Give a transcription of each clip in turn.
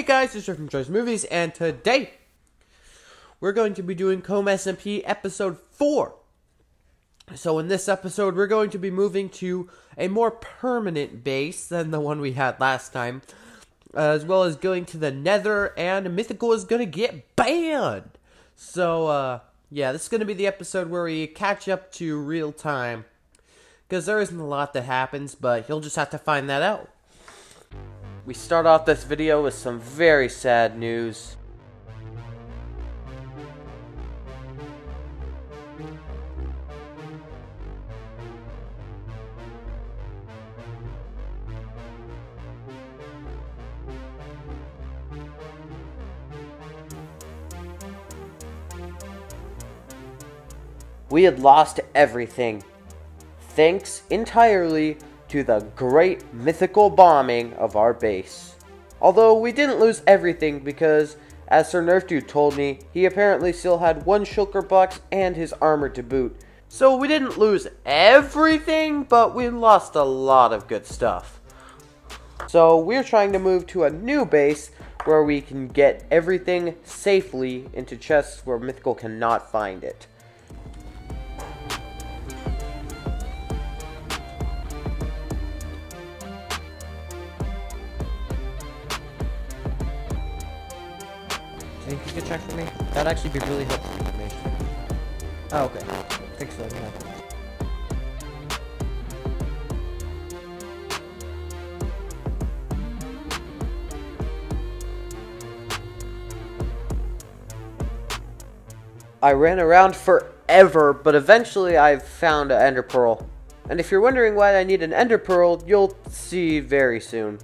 Hey guys, it's Jeff from Troy's Movies, and today we're going to be doing Comb SMP episode 4. So in this episode, we're going to be moving to a more permanent base than the one we had last time, as well as going to the Nether, and Mythical is going to get banned. So, uh, yeah, this is going to be the episode where we catch up to real time, because there isn't a lot that happens, but you'll just have to find that out. We start off this video with some very sad news. We had lost everything. Thanks entirely to the great mythical bombing of our base. Although we didn't lose everything because, as Sir Nerfdude told me, he apparently still had one shulker box and his armor to boot. So we didn't lose everything, but we lost a lot of good stuff. So we're trying to move to a new base where we can get everything safely into chests where Mythical cannot find it. Think you could check for me? That'd actually be really helpful information. Oh, okay. Letting me know. I ran around forever, but eventually I found an ender pearl. And if you're wondering why I need an ender pearl, you'll see very soon.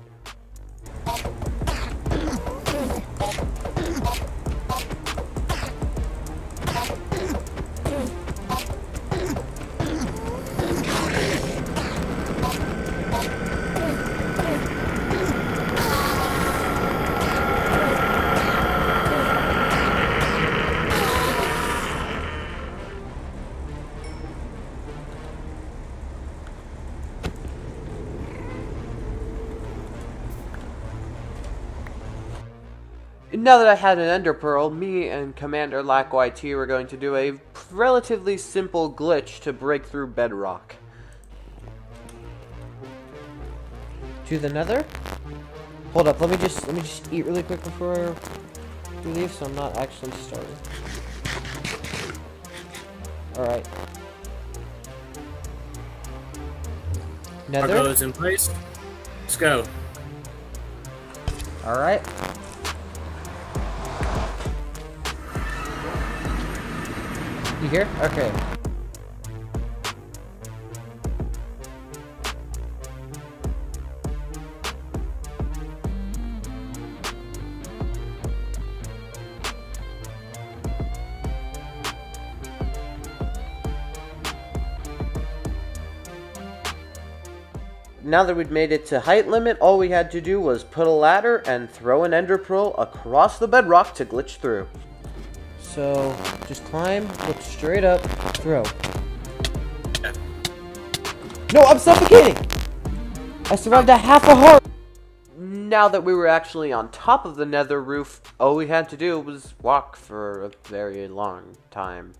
Now that I had an Ender Pearl, me and Commander Lack YT were going to do a relatively simple glitch to break through bedrock. To the nether? Hold up, let me just let me just eat really quick before we leave so I'm not actually starving. Alright. Nether? Cargo is in place. Let's go. Alright. You here? Okay. Now that we'd made it to height limit, all we had to do was put a ladder and throw an ender pearl across the bedrock to glitch through. So, just climb, look straight up, throw. No, I'm suffocating! I survived a half a heart! Now that we were actually on top of the nether roof, all we had to do was walk for a very long time.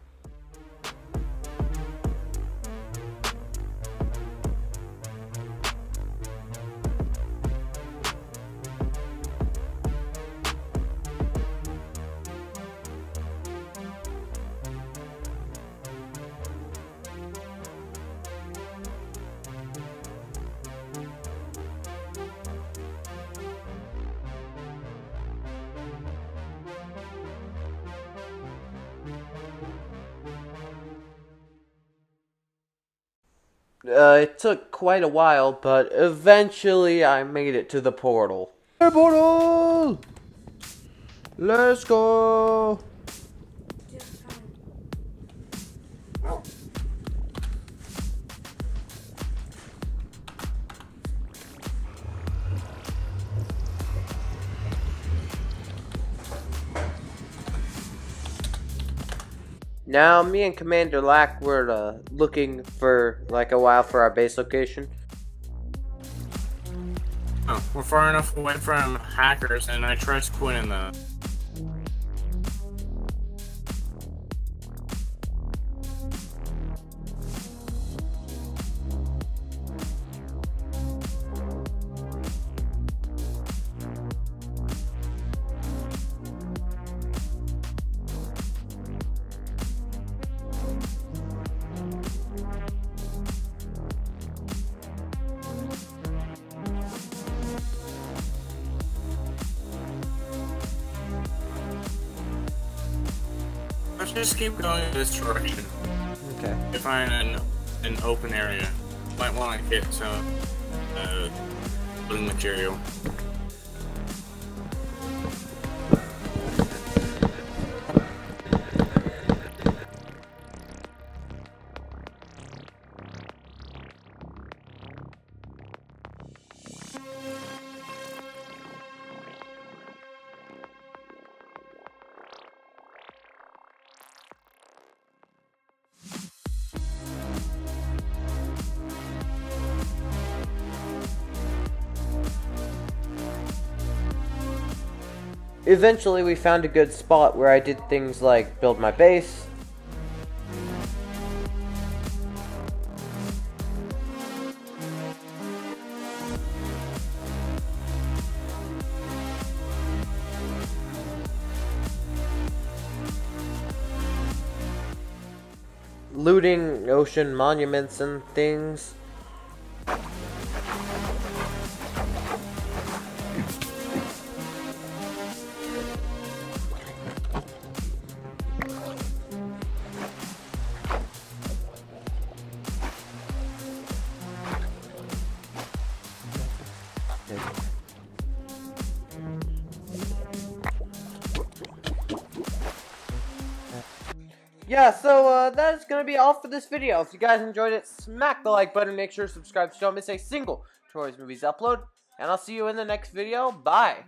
Uh, it took quite a while, but eventually I made it to the portal. Hey, portal! Let's go! Now, me and Commander Lack were uh, looking for like a while for our base location. Oh, we're far enough away from hackers, and I trust Quinn in that. Just keep going in this direction. Okay. If I find an, an open area, might want to get some uh, building material. Eventually, we found a good spot where I did things like build my base. Looting ocean monuments and things. Yeah, so uh, that is going to be all for this video. If you guys enjoyed it, smack the like button. Make sure to subscribe so you don't miss a single Troy's Movies upload. And I'll see you in the next video. Bye.